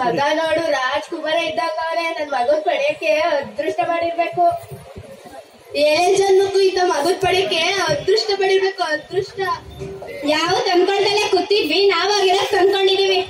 ಮಗ ನೋಡು ರಾಜ್ಕುಮಾರ ಇದ್ದಾಗ ನನ್ ಮಗನ್ ಪಡೆಯಕ್ಕೆ ಅದೃಷ್ಟ ಮಾಡಿರ್ಬೇಕು. ಏ ಜನ್ಮಕ್ಕೂ ಇದ್ದ ಮಗನ್ ಪಡೆಯಕ್ಕೆ ಅದೃಷ್ಟ ಪಡಿರ್ಬೇಕು ಅದೃಷ್ಟ. ಯಾವ ತಂದ್ಕೊಂಡಲ್ಲೇ ಕೂತಿದ್ವಿ ನಾವಾಗಿರೋ ತಂದ್ಕೊಂಡಿದೀವಿ.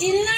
ಇಲ್ಲ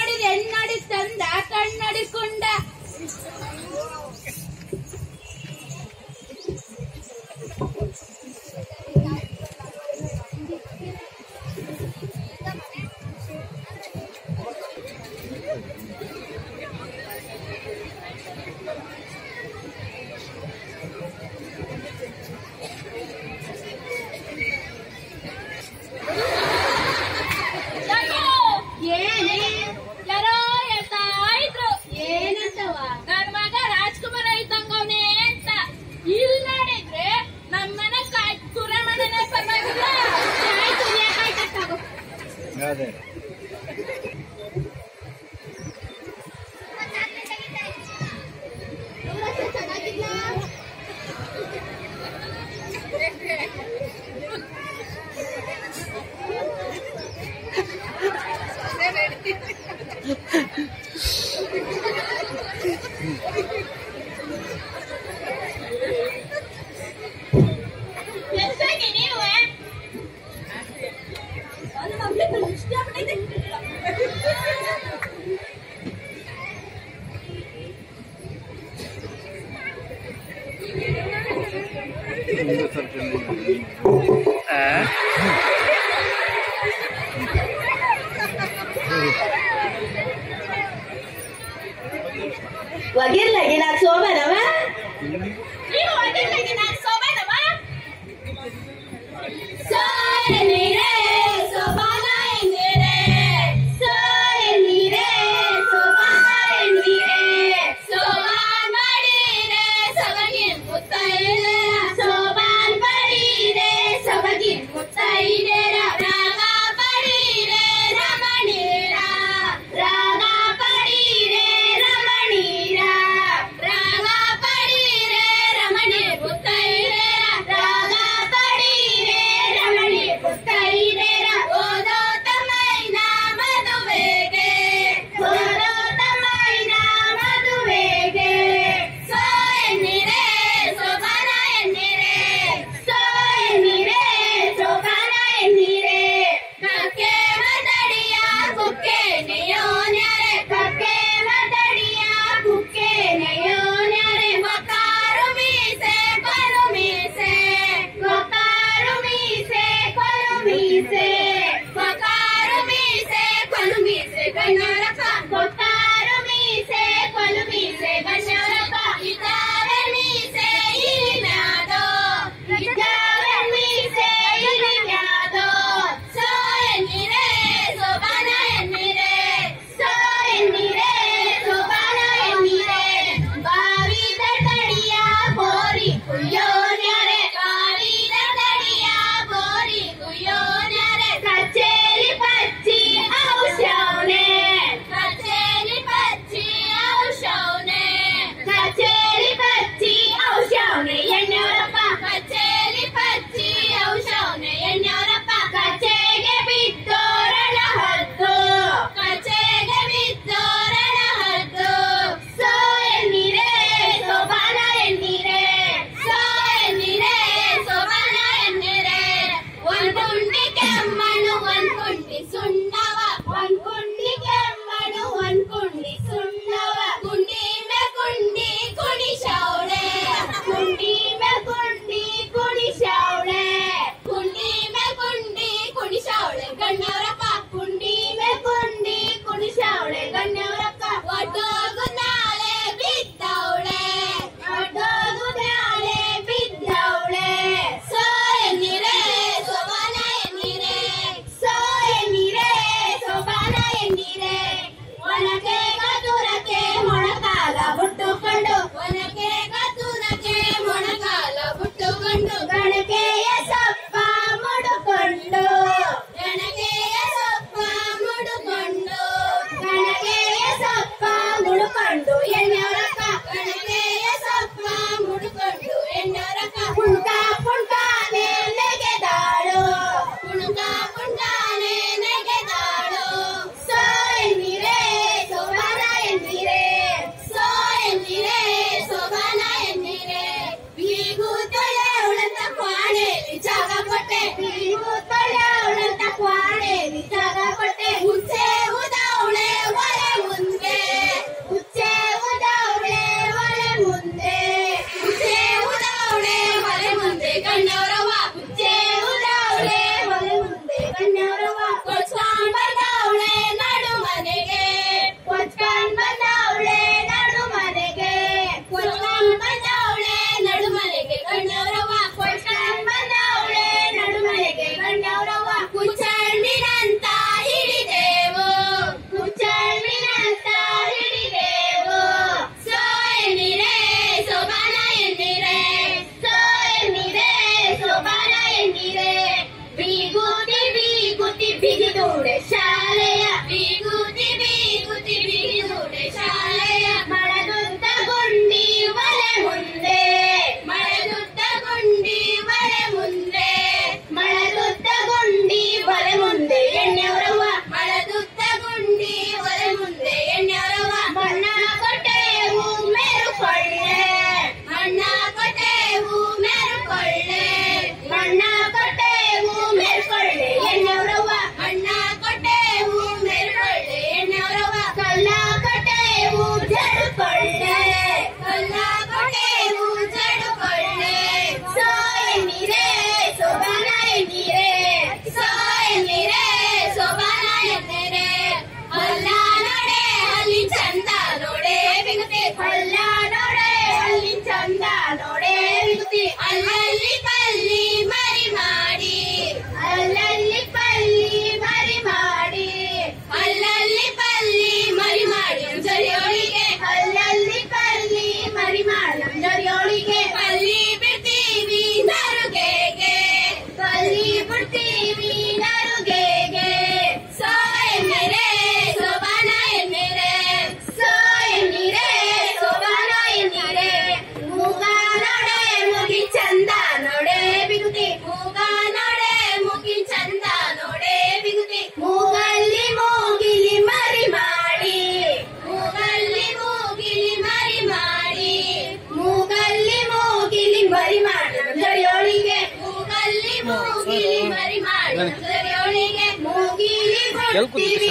ಗೆಲ್ಕೊತೀವಿ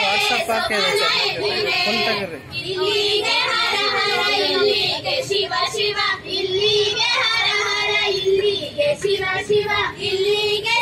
ವಾಟ್ಸಪ್ ಹಾಕಿದ್ರೆ ಶಿವ ಶಿವ ಇಲ್ಲಿಗೆ ಶಿವ ಶಿವ ಇಲ್ಲಿಗೆ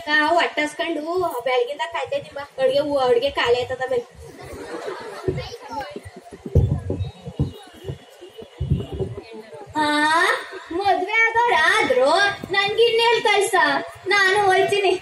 ಕುಡಿಯಕ ಹೊಟ್ಟಸ್ಕೊಂಡು ಬೆಳಗಿಂದ ಕಾಯ್ತೈತಿ ಬಾ. ಅಡ್ಗೆ ಅಡುಗೆ ಖಾಲಿ ಆಯ್ತದ ಮೇಲೆ ಆ, ಮದ್ವೆ ಆಗೋರಾದ್ರು ನನ್ಗಿನ್ನೇಲ್ ಕಳ್ಸ. ನಾನು ಹೋಯ್ತೀನಿ.